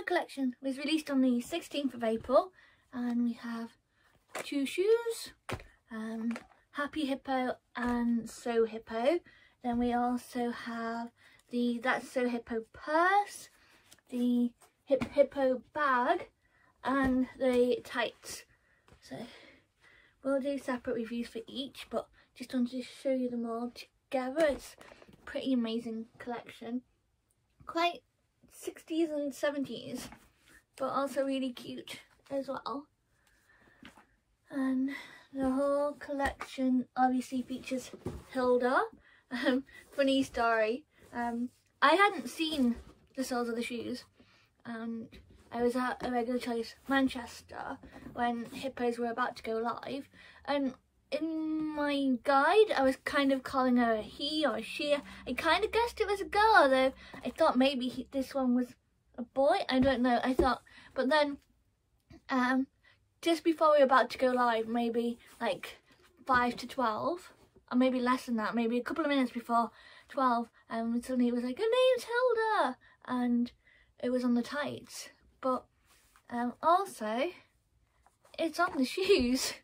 Collection was released on the 16th of April and we have two shoes, um, Happy Hippo and So Hippo. Then we also have the That's So Hippo purse, the Hip Hippo bag and the tights. So we'll do separate reviews for each but just wanted to show you them all together. It's pretty amazing collection. Quite 60s and 70s, but also really cute as well. And the whole collection obviously features Hilda. Um, funny story, um, I hadn't seen the soles of the shoes and I was at Irregular Choice Manchester when hippos were about to go live and in my guide, I was kind of calling her a he or a she. I kind of guessed it was a girl, though I thought maybe he, this one was a boy. I don't know. I thought, but then, um, just before we were about to go live, maybe like five to twelve, or maybe less than that, maybe a couple of minutes before twelve, um, suddenly it was like, her name's Hilda, and it was on the tights. But um, also, it's on the shoes.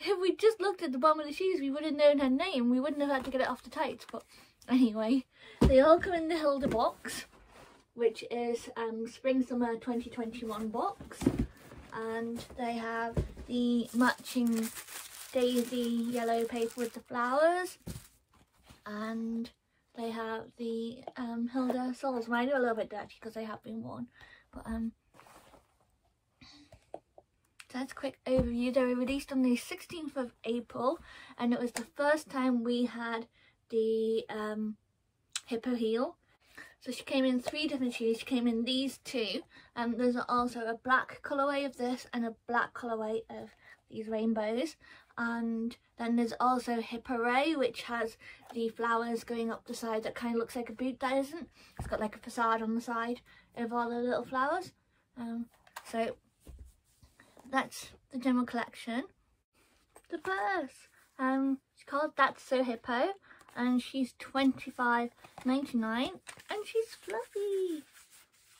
If we just looked at the bottom of the shoes, we would have known her name. We wouldn't have had to get it off the tights. But anyway, they all come in the Hilda box, which is um, Spring Summer 2021 box. And they have the matching daisy yellow paper with the flowers. And they have the um, Hilda soles. Mine are a little bit dirty because they have been worn. But um, that's a quick overview. They were released on the 16th of April and it was the first time we had the um, hippo heel. So she came in three different shoes. She came in these two. And um, there's also a black colourway of this and a black colourway of these rainbows. And then there's also Hippo which has the flowers going up the side that kind of looks like a boot that isn't. It's got like a facade on the side of all the little flowers. Um, so that's the general collection. The purse. Um, it's called That's So Hippo, and she's twenty five ninety nine, and she's fluffy.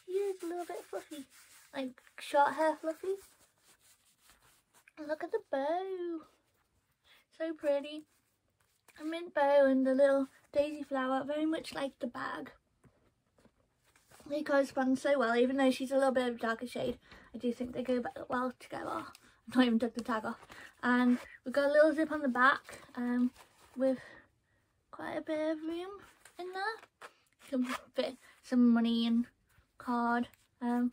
She is a little bit fluffy, like short hair fluffy. Look at the bow. So pretty. A mint bow and the little daisy flower, very much like the bag. They correspond so well, even though she's a little bit of a darker shade. I do think they go well together. I've not even took the tag off. And we've got a little zip on the back um, with quite a bit of room in there. You can fit some money and card. Um,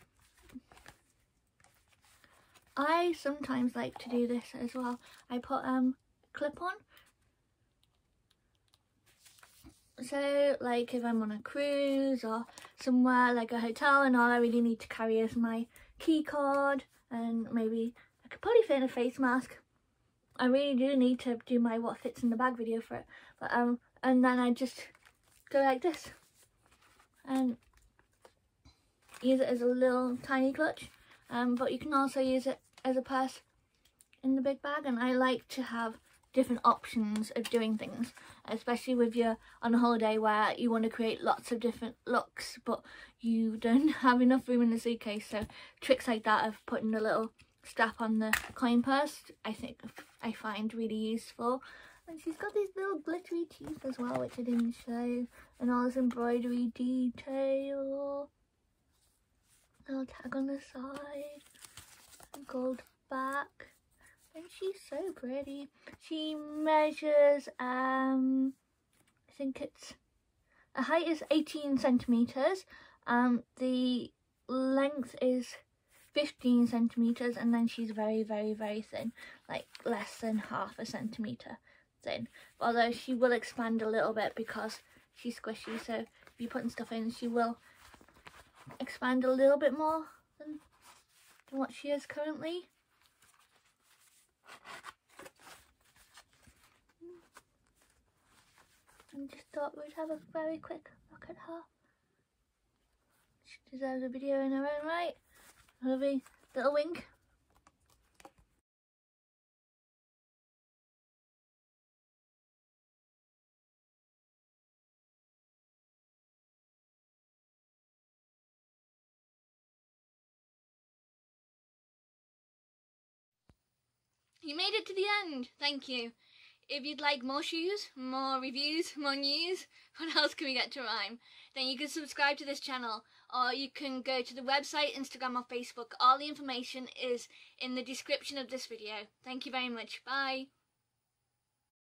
I sometimes like to do this as well. I put um clip on so like if I'm on a cruise or somewhere like a hotel and all I really need to carry is my key card and maybe I could probably fit in a face mask. I really do need to do my what fits in the bag video for it but um and then I just go like this and use it as a little tiny clutch um but you can also use it as a purse in the big bag and I like to have different options of doing things especially with you on a holiday where you want to create lots of different looks but you don't have enough room in the suitcase. So tricks like that of putting a little strap on the coin purse I think I find really useful. And she's got these little glittery teeth as well which I didn't show and all this embroidery detail. Little tag on the side gold back and she's so pretty. She measures, um, I think it's, her height is 18 centimetres, um, the length is 15 centimetres, and then she's very, very, very thin, like less than half a centimetre thin. Although she will expand a little bit because she's squishy, so if you're putting stuff in, she will expand a little bit more than, than what she is currently. And just thought we'd have a very quick look at her. She deserves a video in her own right. Lovely little wink. You made it to the end. Thank you. If you'd like more shoes, more reviews, more news, what else can we get to rhyme? Then you can subscribe to this channel or you can go to the website, Instagram or Facebook. All the information is in the description of this video. Thank you very much. Bye.